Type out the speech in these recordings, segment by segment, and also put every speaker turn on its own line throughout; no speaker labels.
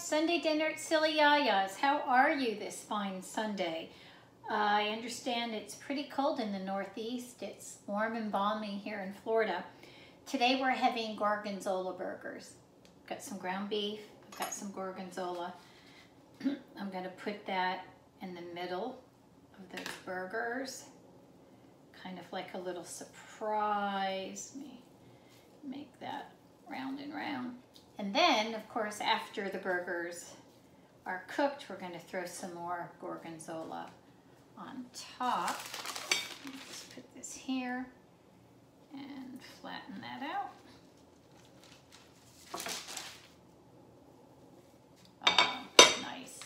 Sunday dinner at Silly Yaya's. How are you this fine Sunday? Uh, I understand it's pretty cold in the Northeast. It's warm and balmy here in Florida. Today we're having gorgonzola burgers. Got some ground beef, got some gorgonzola. I'm gonna put that in the middle of those burgers. Kind of like a little surprise. Let me make that round and round. And then, of course, after the burgers are cooked, we're going to throw some more gorgonzola on top. Just put this here and flatten that out. Oh, nice.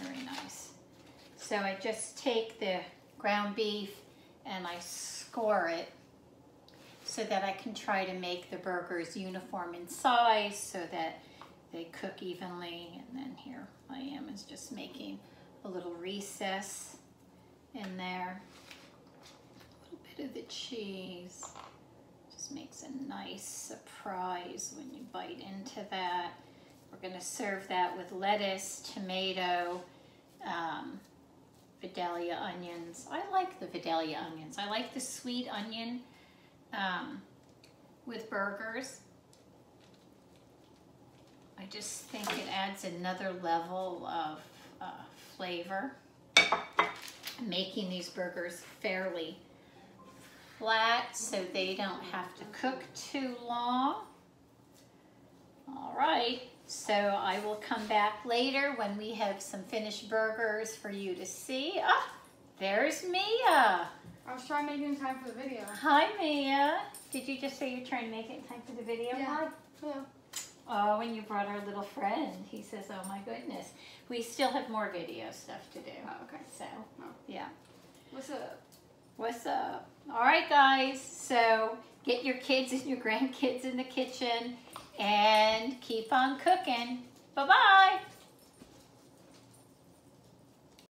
Very nice. So I just take the ground beef and I score it so that I can try to make the burgers uniform in size so that they cook evenly. And then here I am is just making a little recess in there. A little bit of the cheese. Just makes a nice surprise when you bite into that. We're gonna serve that with lettuce, tomato, um, Vidalia onions. I like the Vidalia onions. I like the sweet onion um, with burgers. I just think it adds another level of uh, flavor. Making these burgers fairly flat so they don't have to cook too long. All right, so I will come back later when we have some finished burgers for you to see. Ah, there's Mia.
I was trying to make it in time for the video.
Hi, Mia. Did you just say you're trying to make it in time for the video?
Yeah.
Hi.
Yeah.
Oh, and you brought our little friend. He says, oh my goodness. We still have more video stuff to do.
Oh, okay.
So,
Oh.
yeah.
What's up?
What's up? All right, guys. So, get your kids and your grandkids in the kitchen and keep on cooking. Bye-bye.